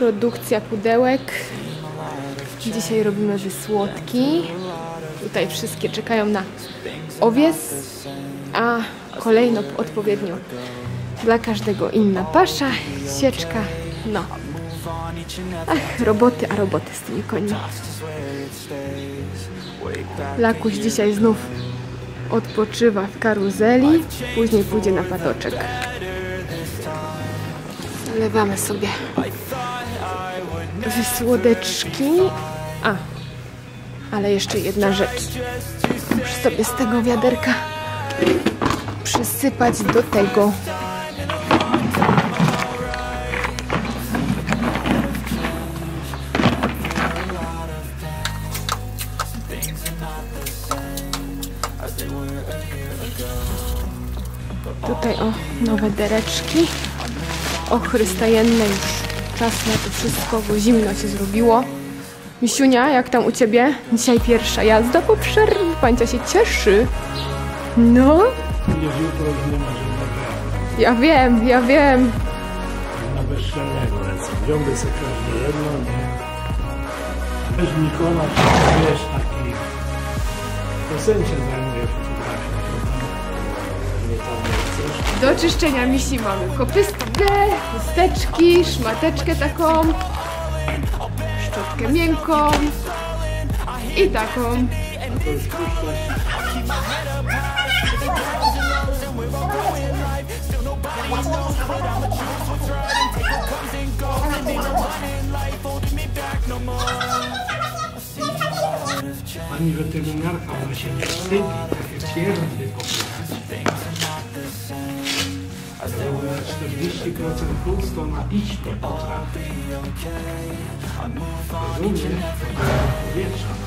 Produkcja pudełek. Dzisiaj robimy wysłodki. Tutaj wszystkie czekają na owies, a kolejno odpowiednio dla każdego inna pasza, sieczka, no. Ach, roboty, a roboty z tymi końmi. Lakuś dzisiaj znów odpoczywa w karuzeli, później pójdzie na patoczek. Lewamy sobie wysłodeczki. A, ale jeszcze jedna rzecz. Muszę sobie z tego wiaderka przysypać do tego. Tutaj o, nowe dereczki. O Chrysta jenne już czas na to wszystko, bo zimno się zrobiło. Misiunia, jak tam u Ciebie? Dzisiaj pierwsza jazda po przerwie. Pańcia się cieszy. No, ja wiem, ja wiem. na bezczelnego lecą. Wziąłby sobie każde jedno, nie? Weź Nikona, to wiesz, taki... To syn się zajmuje fotografią. Nie tam nie. Do czyszczenia misi mamy kopystkę, chusteczki, szmateczkę taką, szczotkę miękką i taką. Pani weterynarka, ona się nie wstydzi, takie pierdy popychać. der wichtiger als ein Puls, dann ich der Betracht. Personen Wirtschaft.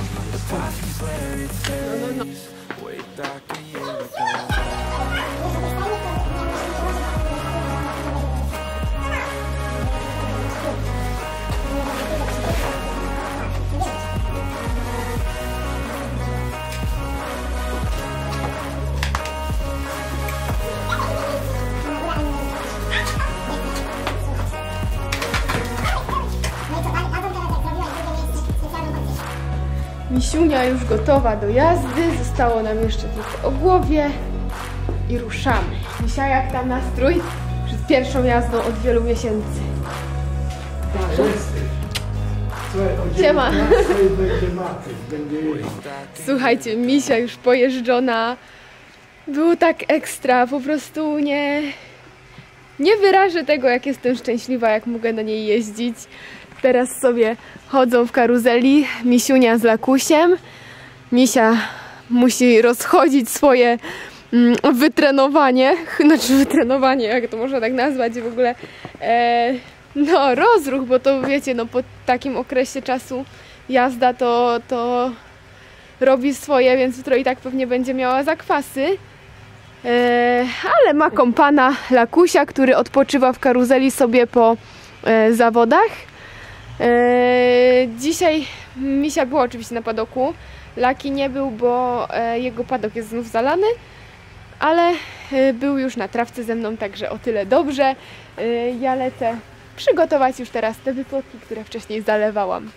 Misiunia już gotowa do jazdy, zostało nam jeszcze tylko o głowie i ruszamy. Misia, jak tam nastrój? Przed pierwszą jazdą od wielu miesięcy. Siema. 19 będzie matyk, będzie jej. Słuchajcie, misia już pojeżdżona. Było tak ekstra, po prostu nie. Nie wyrażę tego, jak jestem szczęśliwa, jak mogę na niej jeździć. Teraz sobie chodzą w karuzeli Misiunia z Lakusiem. Misia musi rozchodzić swoje mm, wytrenowanie, znaczy wytrenowanie, jak to można tak nazwać w ogóle, e, no rozruch, bo to wiecie, no po takim okresie czasu jazda to, to robi swoje, więc jutro i tak pewnie będzie miała zakwasy. E, ale ma kompana Lakusia, który odpoczywa w karuzeli sobie po e, zawodach. E, dzisiaj Misia była oczywiście na padoku. Laki nie był, bo e, jego padok jest znów zalany, ale e, był już na trawce ze mną, także o tyle dobrze. Ja lecę przygotować już teraz te wypłotki, które wcześniej zalewałam.